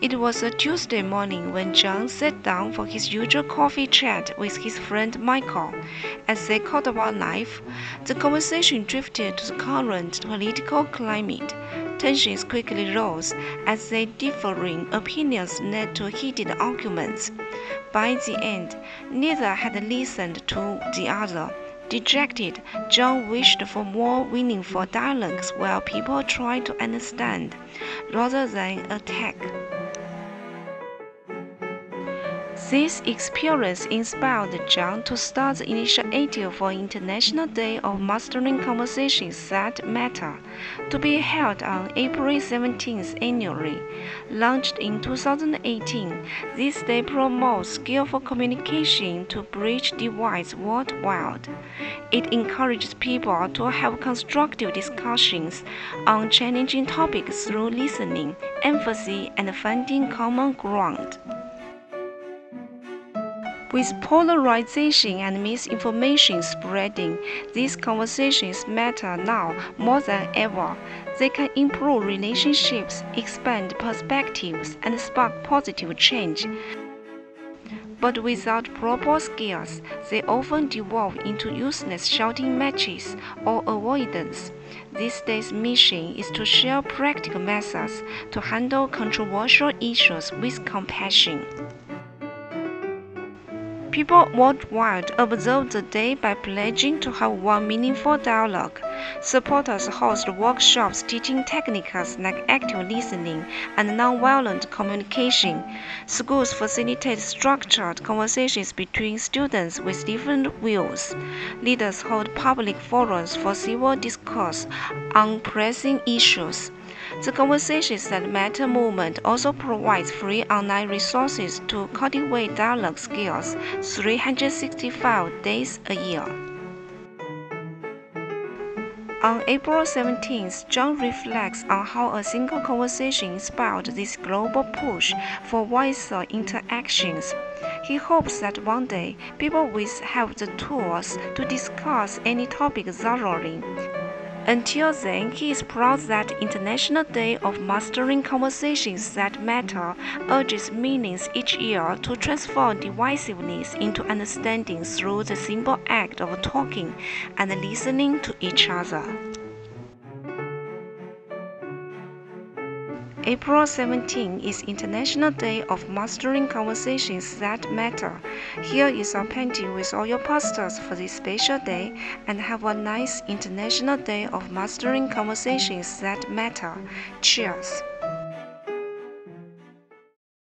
It was a Tuesday morning when John sat down for his usual coffee chat with his friend Michael. As they talked about life, the conversation drifted to the current political climate. Tensions quickly rose as their differing opinions led to heated arguments. By the end, neither had listened to the other. Dejected, John wished for more meaningful dialogues where people tried to understand rather than attack. This experience inspired John to start the initiative for International Day of Mastering Conversations That Matter, to be held on April 17th annually. Launched in 2018, this day promotes skillful communication to bridge divides worldwide. It encourages people to have constructive discussions on challenging topics through listening, empathy, and finding common ground. With polarization and misinformation spreading, these conversations matter now more than ever. They can improve relationships, expand perspectives, and spark positive change. But without proper skills, they often devolve into useless shouting matches or avoidance. This day's mission is to share practical methods to handle controversial issues with compassion. People worldwide observe the day by pledging to have one meaningful dialogue. Supporters host workshops teaching techniques like active listening and nonviolent communication. Schools facilitate structured conversations between students with different views. Leaders hold public forums for civil discourse on pressing issues. The Conversations That Matter movement also provides free online resources to cultivate dialogue skills 365 days a year. On April 17th, John reflects on how a single conversation inspired this global push for wiser interactions. He hopes that one day people will have the tools to discuss any topic thoroughly until then, he is proud that International Day of Mastering Conversations That Matter urges meanings each year to transform divisiveness into understanding through the simple act of talking and listening to each other. April 17 is International Day of Mastering Conversations That Matter. Here is a painting with oil pastels for this special day and have a nice International Day of Mastering Conversations That Matter. Cheers!